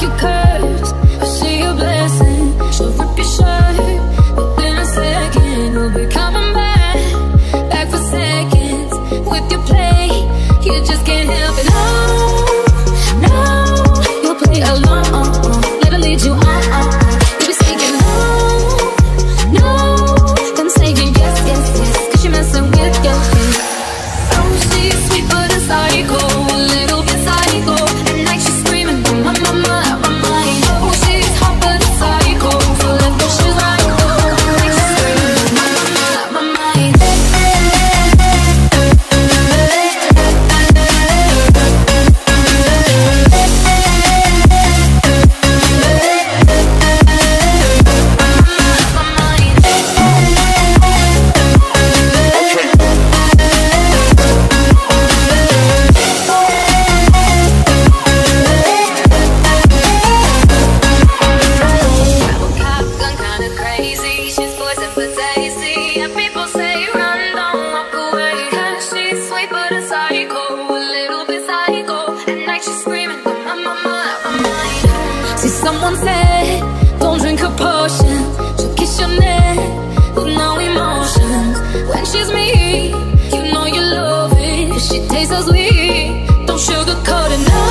you could. Someone said, don't drink her potion She'll kiss your neck with no emotions. When she's me, you know you love it. She tastes so sweet, don't sugarcoat it now